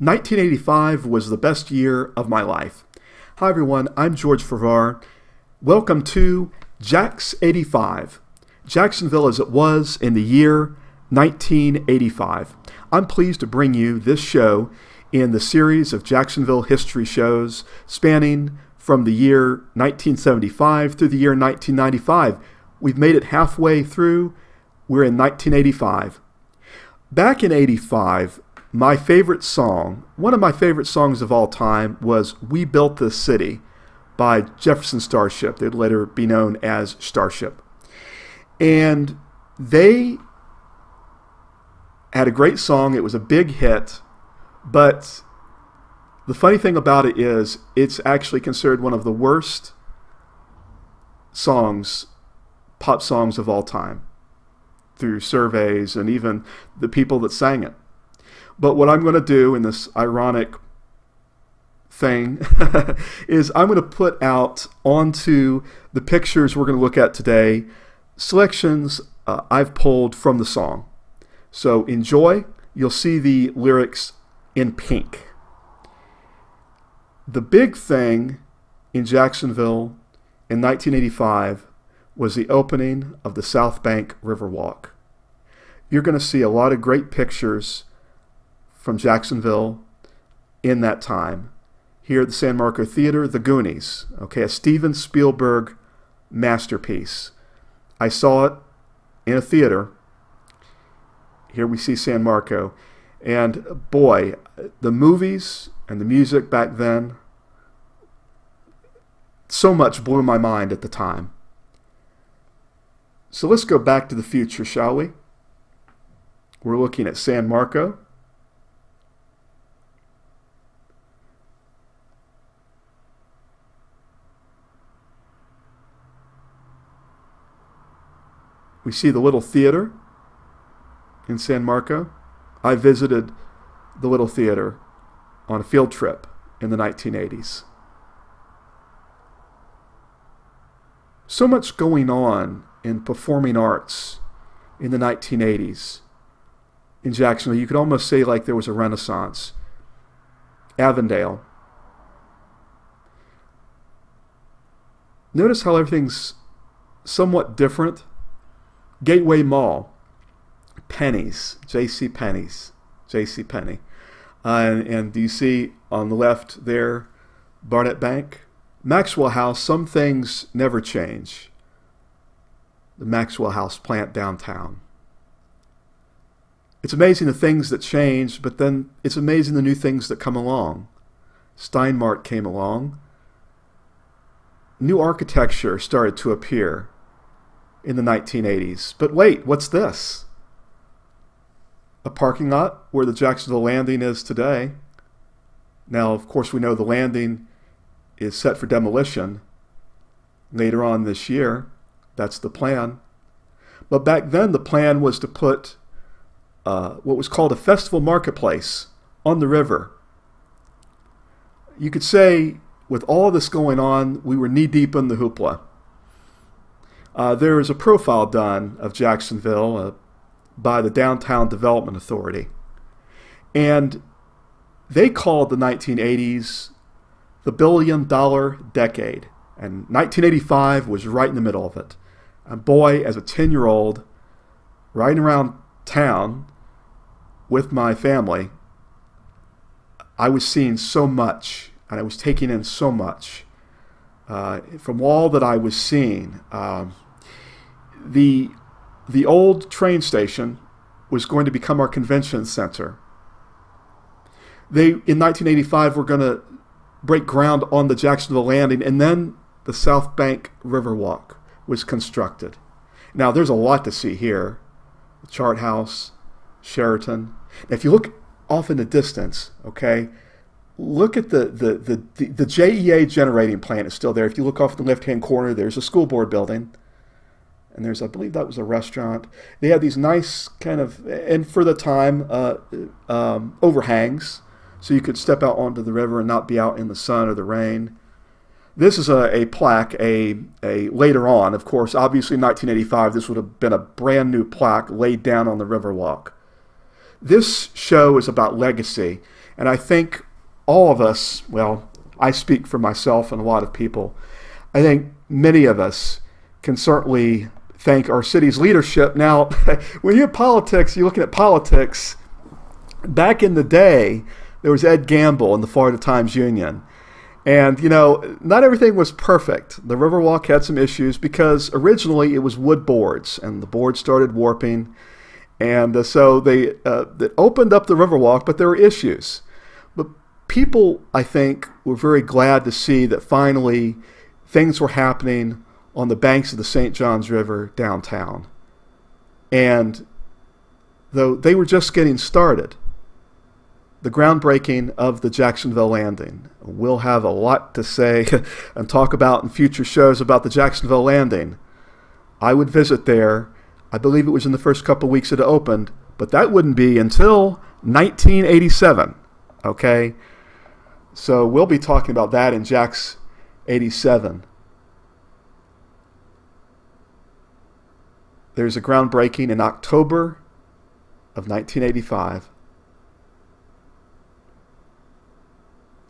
1985 was the best year of my life. Hi everyone, I'm George Farrar. Welcome to Jax 85. Jacksonville as it was in the year 1985. I'm pleased to bring you this show in the series of Jacksonville history shows spanning from the year 1975 through the year 1995. We've made it halfway through. We're in 1985. Back in 85, my favorite song, one of my favorite songs of all time, was We Built This City by Jefferson Starship. They'd later be known as Starship. And they had a great song. It was a big hit. But the funny thing about it is, it's actually considered one of the worst songs, pop songs of all time, through surveys and even the people that sang it. But what I'm going to do in this ironic thing is I'm going to put out onto the pictures we're going to look at today selections uh, I've pulled from the song. So enjoy. You'll see the lyrics in pink. The big thing in Jacksonville in 1985 was the opening of the South Bank Riverwalk. You're going to see a lot of great pictures from Jacksonville in that time. Here at the San Marco Theater, The Goonies, okay, a Steven Spielberg masterpiece. I saw it in a theater. Here we see San Marco. And boy, the movies and the music back then, so much blew my mind at the time. So let's go back to the future, shall we? We're looking at San Marco. We see the little theater in San Marco. I visited the little theater on a field trip in the 1980s. So much going on in performing arts in the 1980s in Jacksonville. You could almost say like there was a renaissance. Avondale. Notice how everything's somewhat different Gateway Mall, Pennies, J.C. Penney's, J.C. Penny, uh, and, and do you see on the left there, Barnett Bank, Maxwell House. Some things never change. The Maxwell House plant downtown. It's amazing the things that change, but then it's amazing the new things that come along. Steinmart came along. New architecture started to appear in the 1980s. But wait, what's this? A parking lot where the Jacksonville Landing is today. Now, of course, we know the landing is set for demolition later on this year. That's the plan. But back then, the plan was to put uh, what was called a festival marketplace on the river. You could say, with all this going on, we were knee deep in the hoopla. Uh, there is a profile done of Jacksonville uh, by the Downtown Development Authority. And they called the 1980s the billion dollar decade. And 1985 was right in the middle of it. And boy, as a 10 year old, riding around town with my family, I was seeing so much and I was taking in so much. Uh, from all that I was seeing, um, the the old train station was going to become our convention center. They in 1985 were going to break ground on the Jacksonville Landing, and then the South Bank Riverwalk was constructed. Now there's a lot to see here: the Chart House, Sheraton. Now, if you look off in the distance, okay, look at the, the, the, the, the JEA generating plant is still there. If you look off in the left-hand corner, there's a school board building. And there's, I believe that was a restaurant. They had these nice kind of, and for the time, uh, um, overhangs. So you could step out onto the river and not be out in the sun or the rain. This is a, a plaque, a, a later on, of course, obviously in 1985, this would have been a brand new plaque laid down on the Riverwalk. This show is about legacy And I think all of us, well, I speak for myself and a lot of people, I think many of us can certainly thank our city's leadership. Now, when you're politics, you're looking at politics. Back in the day, there was Ed Gamble in the Florida Times Union. And, you know, not everything was perfect. The Riverwalk had some issues because originally it was wood boards and the boards started warping. And uh, so they, uh, they opened up the Riverwalk, but there were issues. But people, I think, were very glad to see that finally things were happening on the banks of the St. Johns River downtown. And though they were just getting started, the groundbreaking of the Jacksonville Landing. We'll have a lot to say and talk about in future shows about the Jacksonville Landing. I would visit there. I believe it was in the first couple weeks it opened, but that wouldn't be until 1987. Okay? So we'll be talking about that in Jax 87. There's a groundbreaking in October of 1985.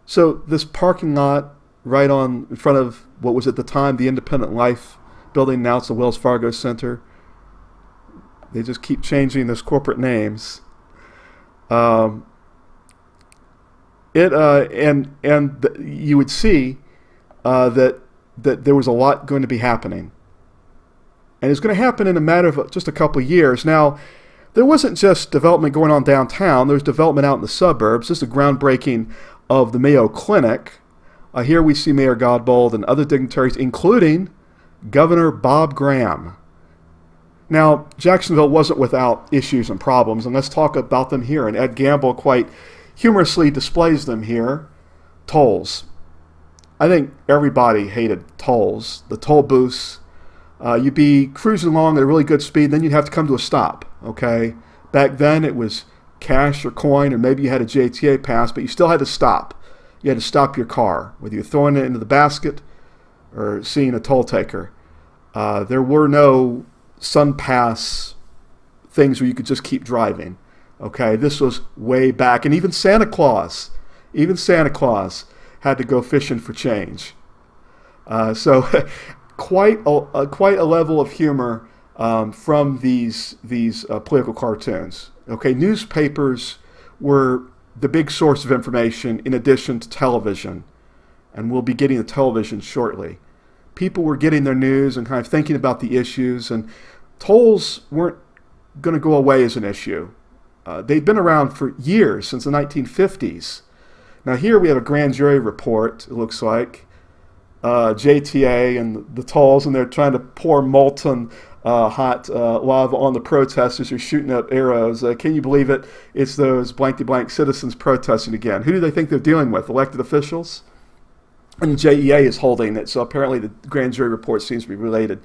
So this parking lot right on in front of what was at the time the Independent Life building, now it's the Wells Fargo Center. They just keep changing those corporate names. Um, it uh, and and the, you would see uh, that that there was a lot going to be happening, and it's going to happen in a matter of just a couple years. Now, there wasn't just development going on downtown. There was development out in the suburbs. This is a groundbreaking of the Mayo Clinic. Uh, here we see Mayor Godbold and other dignitaries, including Governor Bob Graham. Now, Jacksonville wasn't without issues and problems, and let's talk about them here. And Ed Gamble quite humorously displays them here. Tolls. I think everybody hated tolls. The toll booths. Uh, you'd be cruising along at a really good speed, then you'd have to come to a stop. Okay. Back then, it was cash or coin, or maybe you had a JTA pass, but you still had to stop. You had to stop your car, whether you're throwing it into the basket or seeing a toll taker. Uh, there were no SunPass things where you could just keep driving. Okay, this was way back, and even Santa Claus, even Santa Claus had to go fishing for change. Uh, so, quite a, uh, quite a level of humor um, from these these uh, political cartoons. Okay, newspapers were the big source of information in addition to television, and we'll be getting the television shortly. People were getting their news and kind of thinking about the issues, and tolls weren't going to go away as an issue. Uh, they'd been around for years, since the 1950s. Now, here we have a grand jury report, it looks like. Uh, JTA and the, tolls, and they're trying to pour molten uh, hot uh, lava on the protesters who are shooting up arrows. Uh, can you believe it? It's those blankety blank citizens protesting again. Who do they think they're dealing with? Elected officials? And JEA is holding it, so apparently the grand jury report seems to be related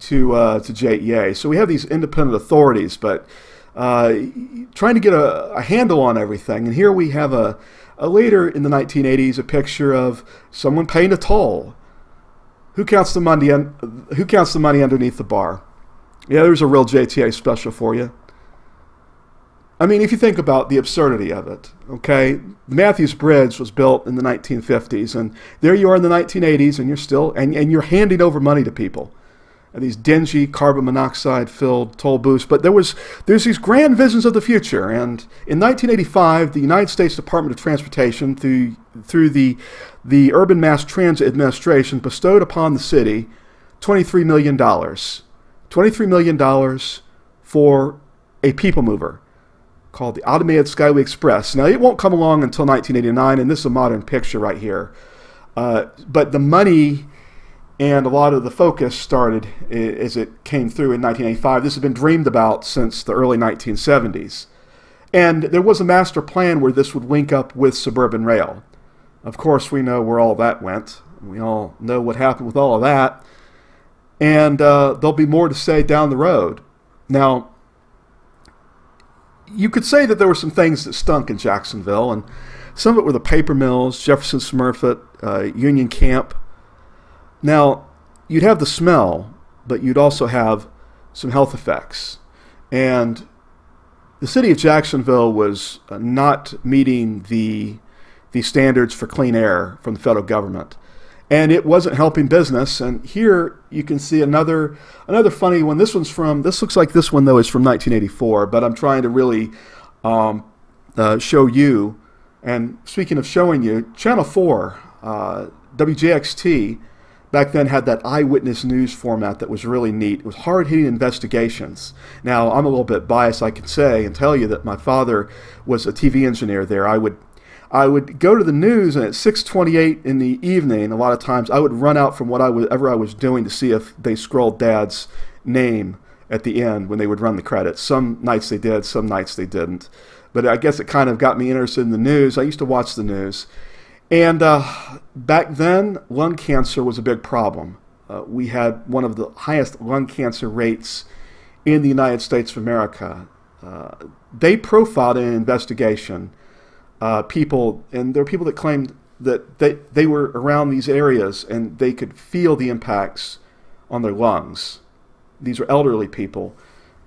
to uh, to JEA. So we have these independent authorities, but uh, trying to get a, a handle on everything. And here we have a, a later in the 1980s a picture of someone paying a toll. Who counts the money? Who counts the money underneath the bar? Yeah, there's a real JTA special for you. I mean, if you think about the absurdity of it, okay? The Matthews Bridge was built in the 1950s, and there you are in the 1980s, and you're still, and, and you're handing over money to people. These dingy carbon monoxide filled toll booths. But there was, there's these grand visions of the future. And in 1985, the United States Department of Transportation, through, through the, the Urban Mass Transit Administration, bestowed upon the city $23 million $23 million for a people mover called the Automated Skyway Express. Now, it won't come along until 1989, and this is a modern picture right here. Uh, but the money and a lot of the focus started as it came through in 1985. This has been dreamed about since the early 1970s. And there was a master plan where this would link up with suburban rail. Of course, we know where all that went. We all know what happened with all of that and uh, there'll be more to say down the road. Now, you could say that there were some things that stunk in Jacksonville, and some of it were the paper mills, Jefferson Smurfit, uh, Union Camp. Now, you'd have the smell, but you'd also have some health effects. And the city of Jacksonville was uh, not meeting the the standards for clean air from the federal government, and it wasn't helping business. And here you can see another another funny one. This one's from this looks like this one though is from 1984, but I'm trying to really um, uh, show you. And speaking of showing you, Channel 4, uh, WJXT back then had that eyewitness news format that was really neat. It was hard-hitting investigations. Now, I'm a little bit biased, I can say, and tell you that my father was a TV engineer there. I would I would go to the news, and at 6:28 in the evening, a lot of times I would run out from what I was, whatever I was doing to see if they scrolled Dad's name at the end when they would run the credits. Some nights they did, some nights they didn't. But I guess it kind of got me interested in the news. I used to watch the news, and uh, back then, lung cancer was a big problem. Uh, we had one of the highest lung cancer rates in the United States of America. Uh, they profiled in an investigation uh, people, and there were people that claimed that they, they were around these areas and they could feel the impacts on their lungs. These were elderly people.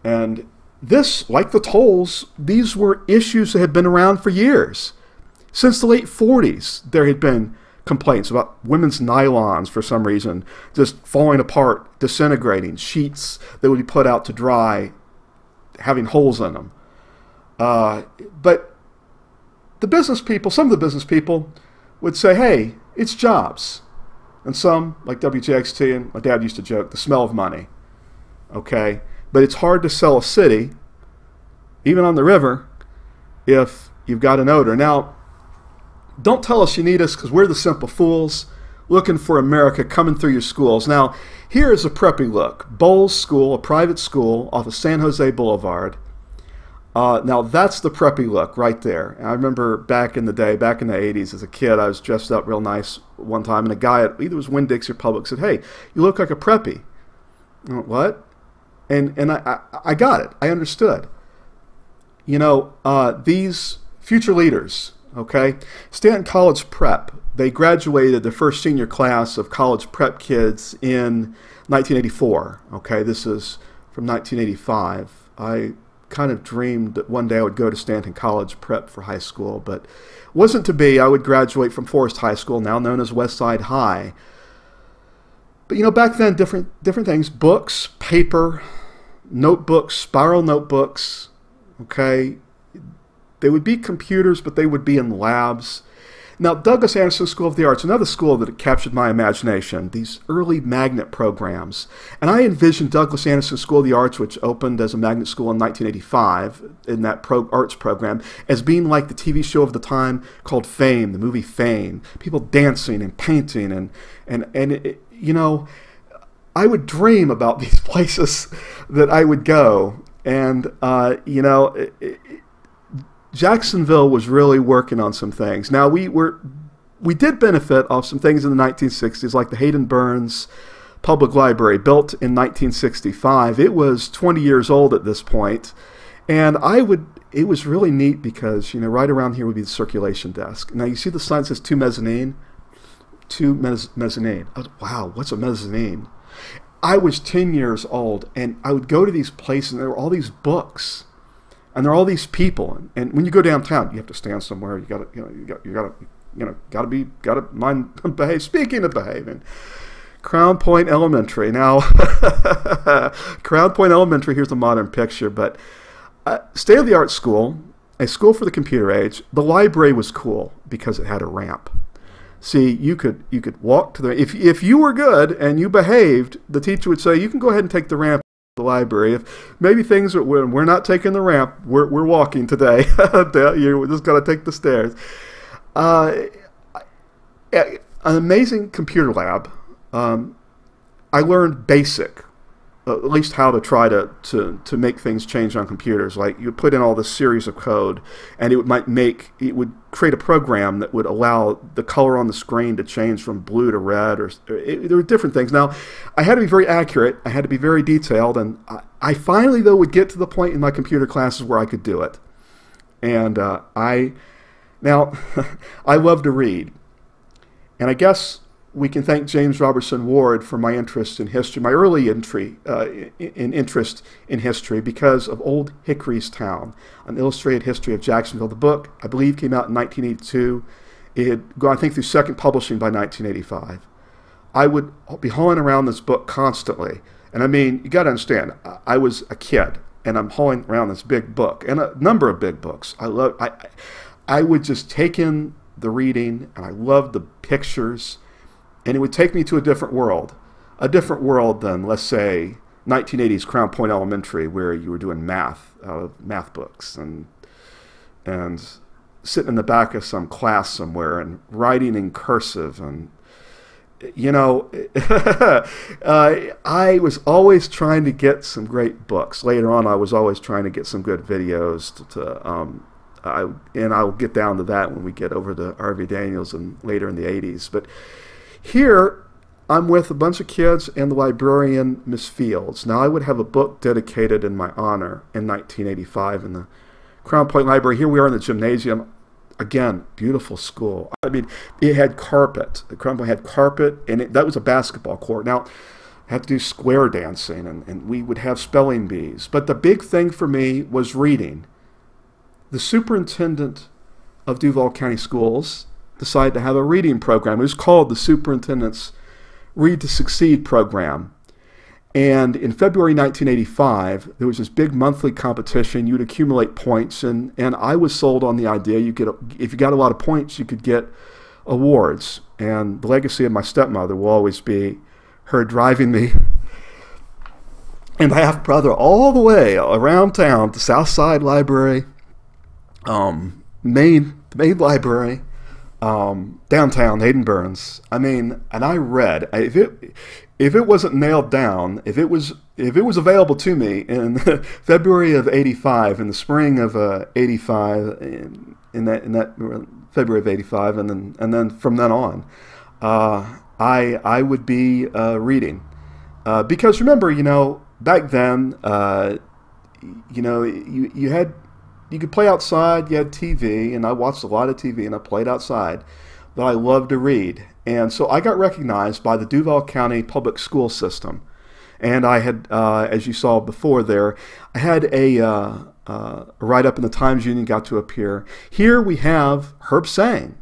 And this, like the tolls, these were issues that had been around for years. Since the late 40s, there had been complaints about women's nylons for some reason just falling apart, disintegrating, sheets that would be put out to dry having holes in them. Uh, but the business people, some of the business people, would say, hey, it's jobs. And some, like WJXT, and my dad used to joke, the smell of money. Okay? But it's hard to sell a city, even on the river, if you've got an odor. Now, don't tell us you need us because we're the simple fools looking for America coming through your schools. Now, here is a preppy look. Bolles School, a private school off of San Jose Boulevard. Uh, now, that's the preppy look right there. And I remember back in the day, back in the 80s, as a kid, I was dressed up real nice one time, and a guy at either was Winn-Dixie or Publix said, Hey, you look like a preppy. Went, what? And, and I, I, I, got it. I understood. You know, uh, these future leaders, okay? Stanton College Prep, they graduated the first senior class of college prep kids in 1984, okay? This is from 1985. I kind of dreamed that one day I would go to Stanton College Prep for high school, but wasn't to be. I would graduate from Forest High School, now known as Westside High. But you know, back then, different different things: books, paper, notebooks, spiral notebooks. Okay, they would be computers, but they would be in labs. Now, Douglas Anderson School of the Arts, another school that captured my imagination, these early magnet programs. And I envisioned Douglas Anderson School of the Arts, which opened as a magnet school in 1985 in that pro arts program, as being like the TV show of the time called Fame, the movie Fame. People dancing and painting and, and, and it, you know, I would dream about these places that I would go. And, uh, you know, it, Jacksonville was really working on some things. Now we were we did benefit off some things in the 1960s, like the Haydon Burns Public Library, built in 1965. It was 20 years old at this point, and I would. It was really neat because you know right around here would be the circulation desk. Now you see the sign says two mezzanine, two mezz mezzanine. Was, wow, what's a mezzanine? I was 10 years old, and I would go to these places, and there were all these books and there are all these people. And, and when you go downtown, you have to stand somewhere. You got to, you know, you got, you got to, you know, got to be, got to mind behave. Speaking of behaving, Crown Point Elementary. Now, Crown Point Elementary. Here's a modern picture, but uh, state of the art school, a school for the computer age. The library was cool because it had a ramp. See, you could you could walk to the if if you were good and you behaved, the teacher would say you can go ahead and take the ramp the library. If maybe things are, when we're not taking the ramp, we're, we're walking today. You're just to take the stairs. Uh, an amazing computer lab. Um, I learned basic at least how to try to, to, to make things change on computers. Like you put in all this series of code, and it would, might make it would create a program that would allow the color on the screen to change from blue to red, or it, there were different things. Now, I had to be very accurate. I had to be very detailed, and I, I finally though would get to the point in my computer classes where I could do it. And uh, I now I love to read, and I guess we can thank James Robertson Ward for my interest in history, my early entry uh, in interest in history because of Old Hickory's Town, an illustrated history of Jacksonville. The book, I believe, came out in 1982. It had gone, I think, through second publishing by 1985. I would be hauling around this book constantly. And I mean, you got to understand, I was a kid and I'm hauling around this big book and a number of big books. I love, I, I would just take in the reading and I loved the pictures and it would take me to a different world, a different world than, let's say, 1980s Crown Point Elementary, where you were doing math, uh, math books, and and sitting in the back of some class somewhere and writing in cursive and you know, uh, I was always trying to get some great books. Later on, I was always trying to get some good videos to, to um, I, and I'll get down to that when we get over to R.V. Daniels and later in the 80s. But here, I'm with a bunch of kids and the librarian, Miss Fields. Now, I would have a book dedicated in my honor in 1985 in the Crown Point Library. Here we are in the gymnasium. Again, beautiful school. I mean, it had carpet. The Crown Point had carpet, and it, that was a basketball court. Now, I had to do square dancing, and, and we would have spelling bees. But the big thing for me was reading. The superintendent of Duval County Schools decided to have a reading program. It was called the Superintendent's Read to Succeed program. And in February 1985, there was this big monthly competition. You'd accumulate points, and, and I was sold on the idea you could, if you got a lot of points, you could get awards. And the legacy of my stepmother will always be her driving me and my half brother all the way around town to Southside Library, um, main the main library, um, downtown Haydon Burns. I mean, and I read if it if it wasn't nailed down, if it was if it was available to me in February of '85, in the spring of uh, '85, in, in, that in that February of '85, and then and then from then on, uh, I I would be uh, reading uh, because remember, you know, back then, uh, you know, you you had you could play outside. You had TV, and I watched a lot of TV, and I played outside. But I loved to read, and so I got recognized by the Duval County Public School System. And I had, uh, as you saw before there, I had a, uh, uh, write up in the Times Union got to appear. Here we have Herb Sang,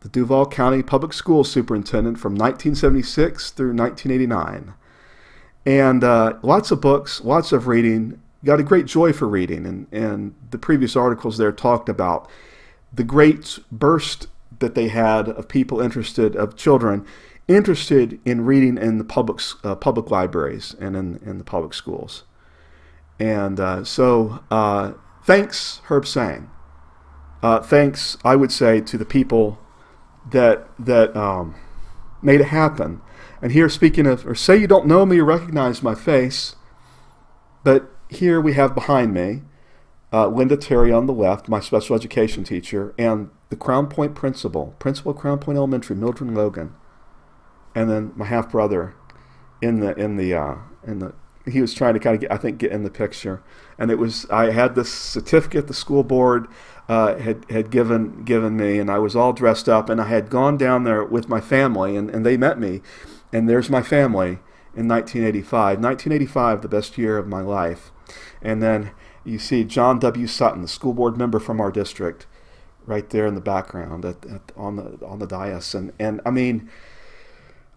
the Duval County Public School Superintendent from 1976 through 1989. And uh, lots of books, lots of reading, got a great joy for reading, and, and the previous articles there talked about the great burst that they had of people interested, of children interested in reading in the public uh, public libraries and in, in the public schools. And uh, so, uh, thanks, Herb Sang. Uh, thanks, I would say, to the people that that um, made it happen. And here, speaking of, or say you don't know me or recognize my face, but here we have behind me uh, Linda Terry on the left, my special education teacher, and the Crown Point principal, principal Crown Point Elementary, Mildred Logan, and then my half brother in the in the uh, in the he was trying to kind of get I think get in the picture, and it was I had this certificate the school board uh, had had given given me, and I was all dressed up, and I had gone down there with my family, and, and they met me, and there's my family in 1985. 1985, the best year of my life. And then you see John W. Sutton, the school board member from our district, right there in the background at, at, on the on the dais. And and I mean,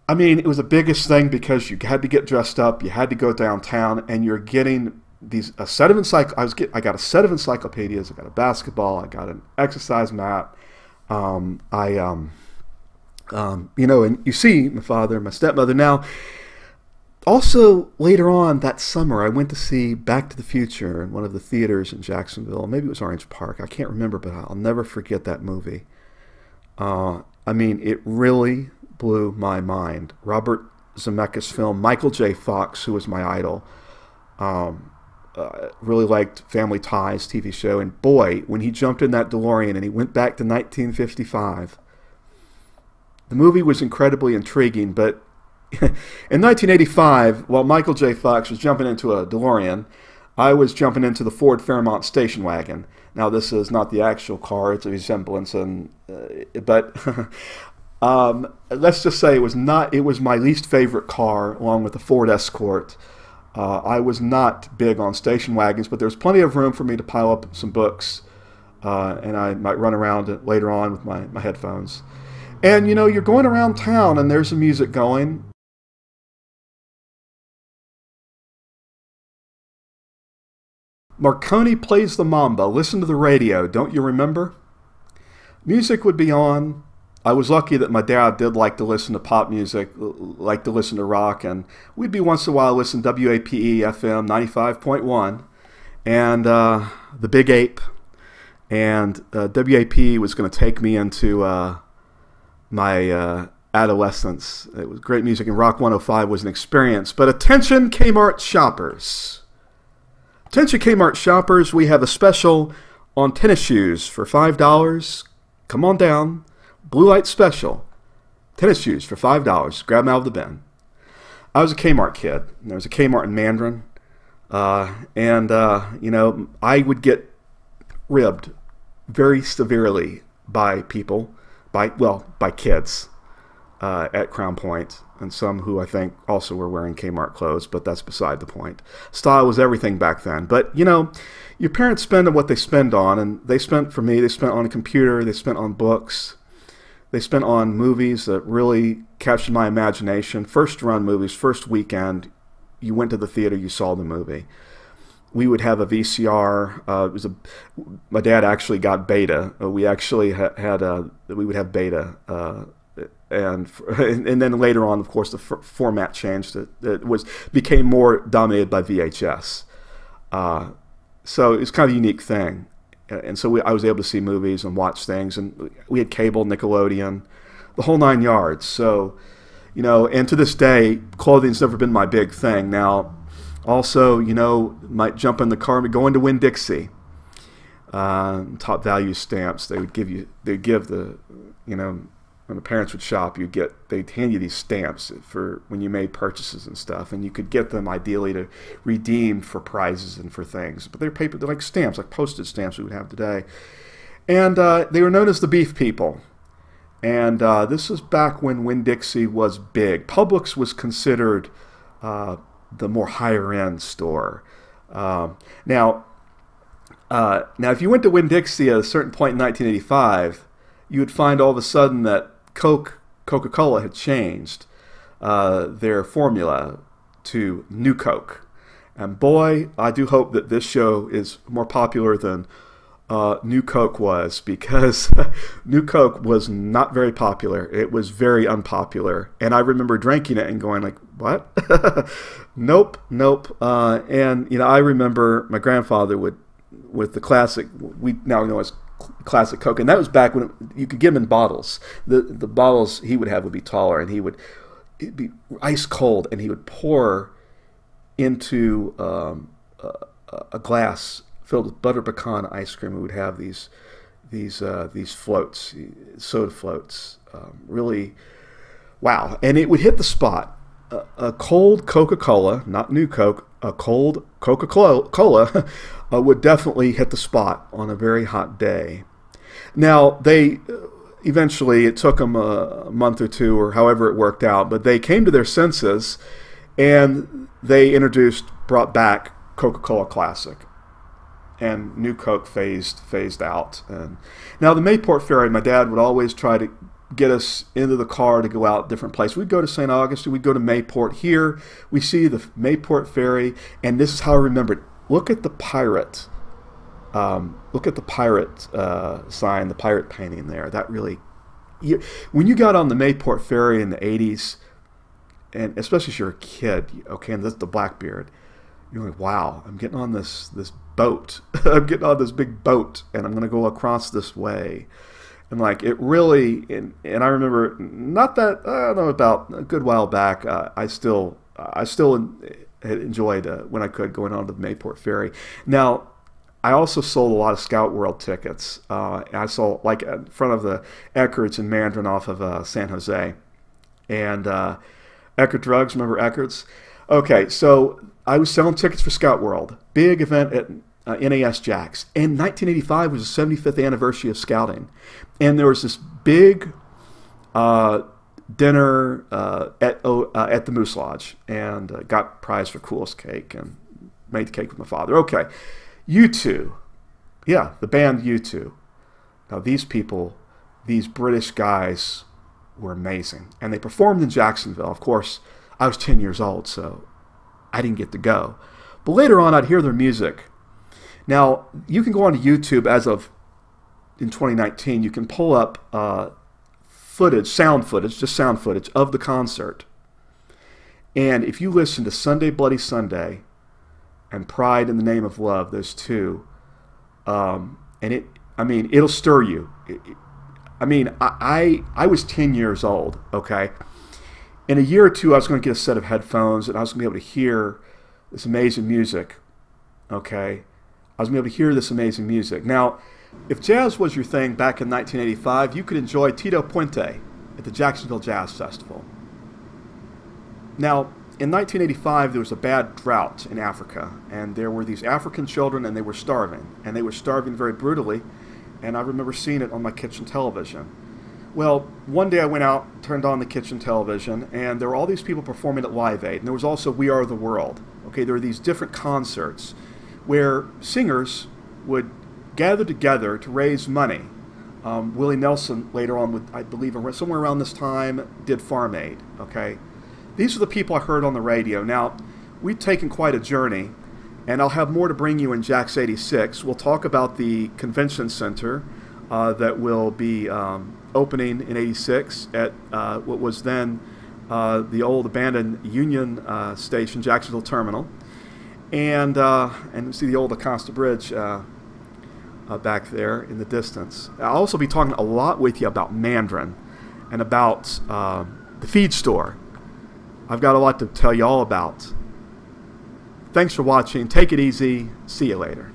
I mean, it was the biggest thing because you had to get dressed up, you had to go downtown, and you're getting these a set of encycl. I was get I got a set of encyclopedias. I got a basketball. I got an exercise mat. Um, I um, um, you know, and you see my father, my stepmother now also, later on that summer, I went to see Back to the Future in one of the theaters in Jacksonville. Maybe it was Orange Park. I can't remember, but I'll never forget that movie. Uh, I mean, it really blew my mind. Robert Zemeckis' film, Michael J. Fox, who was my idol, um, uh, really liked Family Ties TV show. And boy, when he jumped in that DeLorean and he went back to 1955, the movie was incredibly intriguing, but in 1985, while Michael J. Fox was jumping into a DeLorean, I was jumping into the Ford Fairmont station wagon. Now, this is not the actual car; it's a resemblance, and uh, but Um, let's just say it was not. It was my least favorite car, along with the Ford Escort. Uh, I was not big on station wagons, but there was plenty of room for me to pile up some books, uh, and I might run around later on with my, my headphones. And you know, you're going around town, and there's some music going. Marconi plays the mambo. Listen to the radio, don't you remember? Music would be on. I was lucky that my dad did like to listen to pop music, like to listen to rock, and we'd be once in a while listen to WAPE FM 95.1 and uh, the Big Ape. And uh, WAP was going to take me into uh, my uh, adolescence. It was great music, and Rock 105 was an experience. But attention, Kmart shoppers. Attention Kmart shoppers, we have a special on tennis shoes for $5. Come on down. Blue Light Special. Tennis shoes for $5. Grab them out of the bin. I was a Kmart kid. There was a Kmart in Mandarin. Uh, and, uh, you know, I would get ribbed very severely by people, by, well, by kids uh, at Crown Point and some who I think also were wearing Kmart clothes, but that's beside the point. Style was everything back then. But, you know, your parents spend on what they spend on, and they spent, for me, they spent on a computer, they spent on books, they spent on movies that really captured my imagination. First run movies, first weekend, you went to the theater, you saw the movie. We would have a VCR. Uh, it was a. My dad actually got Beta. We actually ha had a. We would have Beta uh, and and then later on, of course, the format changed. It, was became more dominated by VHS. Uh, so it's kind of a unique thing, and so we, I was able to see movies and watch things, and we had cable, Nickelodeon, the whole nine yards. So, you know, and to this day, clothing's never been my big thing. Now, also, you know, might jump in the car and go into Winn Dixie. Uh, top value stamps. They would give you. They'd give the, you know, when the parents would shop, you'd get they'd hand you these stamps for when you made purchases and stuff, and you could get them ideally to redeem for prizes and for things. But they're paper, they're like stamps, like postage stamps we would have today. And uh, they were known as the Beef People. And uh, this was back when Winn Dixie was big. Publix was considered uh, the more higher end store. Um, now, uh, now if you went to Winn Dixie at a certain point in 1985, you would find all of a sudden that Coke, Coca Cola had changed uh, their formula to New Coke. And boy, I do hope that this show is more popular than uh, New Coke was because New Coke was not very popular. It was very unpopular, and I remember drinking it and going like, "What? nope, nope." Uh, and you know, I remember my grandfather would, with the classic we now know as classic Coke, and that was back when it, you could get them in bottles. The the bottles he would have would be taller, and he would it'd be ice cold, and he would pour into um, a, a, glass filled with butter pecan ice cream. We would have these these uh, these floats, soda floats, um, really wow, and it would hit the spot. A, a cold Coca Cola, not new Coke, a cold Coca Cola uh, would definitely hit the spot on a very hot day. Now, they eventually, it took them a month or two or however it worked out, but they came to their senses and they introduced, brought back Coca Cola Classic. And New Coke phased phased out. And now the Mayport Ferry, my dad would always try to get us into the car to go out different places. We'd go to St. Augustine, we'd go to Mayport. Here we see the Mayport Ferry, and this is how I remember it look at the pirate. Um, look at the pirate uh, sign, the pirate painting there. That really, you, when you got on the Mayport ferry in the '80s, and especially if you're a kid, okay, and that's the Blackbeard, you're like, wow, I'm getting on this this boat. I'm getting on this big boat, and I'm going to go across this way. And like it really, and, and I remember not that I don't know about a good while back. Uh, I still I still enjoyed uh, when I could going on to the Mayport Ferry. Now, I also sold a lot of Scout World tickets. Uh, I sold like in front of the Eckerd's in Mandarin off of uh, San Jose, and uh, Eckerd Drugs. Remember Eckerd's? Okay, so I was selling tickets for Scout World, big event at uh, NAS Jax, and 1985 was the 75th anniversary of Scouting, and there was this big uh, dinner uh, at uh, at the Moose Lodge and uh, got prize for coolest cake and made the cake with my father. Okay, U2, yeah, the band U2. Now these people, these British guys, were amazing, and they performed in Jacksonville. Of course, I was 10 years old, so I didn't get to go. But later on, I'd hear their music. Now you can go onto YouTube as of in 2019. You can pull up uh, footage, sound footage, just sound footage of the concert. And if you listen to Sunday Bloody Sunday and Pride in the Name of Love, those two, um, and it, I mean, it'll stir you. It, it, I mean, I, I, I was 10 years old, okay? In a year or two, I was going to get a set of headphones and I was going to be able to hear this amazing music, okay? I was able to hear this amazing music. Now, if jazz was your thing back in 1985, you could enjoy Tito Puente at the Jacksonville Jazz Festival. Now, in 1985, there was a bad drought in Africa, and there were these African children, and they were starving, and they were starving very brutally, and I remember seeing it on my kitchen television. Well, one day I went out, turned on the kitchen television, and there were all these people performing at Live Aid, and there was also We Are the World. Okay, there were these different concerts where singers would gather together to raise money. Um, Willie Nelson later on, I believe somewhere around this time, did Farm Aid. Okay, these are the people I heard on the radio. Now, we've taken quite a journey, and I'll have more to bring you in Jax 86. We'll talk about the convention center uh, that will be um, opening in 86 at uh, what was then uh, the old abandoned Union uh, Station, Jacksonville Terminal. And, uh, and see the old Acosta Bridge uh, uh, back there in the distance. I'll also be talking a lot with you about Mandarin and about uh, the feed store. I've got a lot to tell you all about. Thanks for watching. Take it easy. See you later.